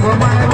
Come on.